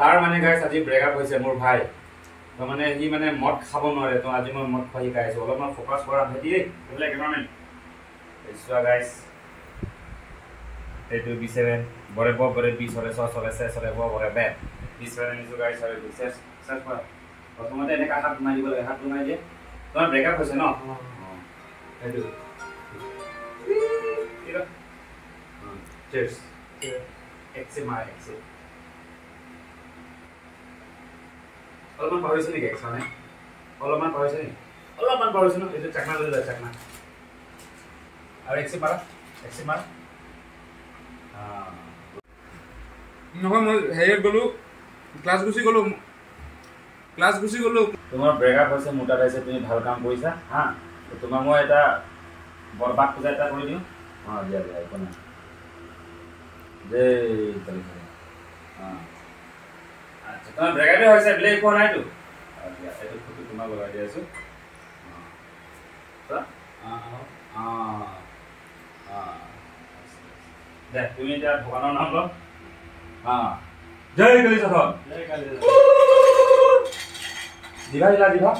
তাৰ মানে গাইছ আজি ব্ৰেকআপ হৈছে মোৰ ভাই। তো মানে সি মানে মদ খাব নোৱাৰে। তো আজি মই মদ খোৱা শিকাই আছোঁ। অলপমান ফ'কাছ কৰা ভাইটি চোৱা গাইছ এইটো বি ছেভেন বৰে ব বৰে বি চৰে চ চৰে চে চৰে ব বৰে বে। বি ছেভেন আনিছোঁ গাইছ আৰু চেছ চেছ কৰা প্ৰথমতে এনেকৈ হাত সোমাই দিব লাগে হাত সোমাই দিয়ে। তোমাৰ ব্ৰেকআপ হৈছে ন? সেইটো. এক্সে মাৰ এক্সে অলপমান পাহৰিছে নেকি এক্স মানে অলপমান পাহৰিছে নেকি? অলপমান পাহৰিছে ন এইটো চাকনা লৈ যায় চাকনা আৰু এক্সে মাৰা এক্সে মাৰা। নহয় মই হেৰিয়ত গ'লো ক্লাছ গুচি গ'লো। ক্লাছ গুচি গ'লো। তোমাৰ ব্ৰেকআপ হৈছে মোৰ তাত আহিছে তুমি ভাল কাম কৰিছা হা? তোমাক মই এটা বৰবাদ পূজা এটা কৰি দিওঁ। অঁ দিয়া দিয়া একো নাই। দেই অঁ তোমাৰ ব্ৰেকআপে হৈছে বেলেগ একো নাইতো? দিয়া এইটো ফটো তোমাক লগাই দি আছোঁ। দে তুমি এতিয়া ভগৱানৰ নাম ল অঁ জয় কালী সাধন জিভা জিলা জিভা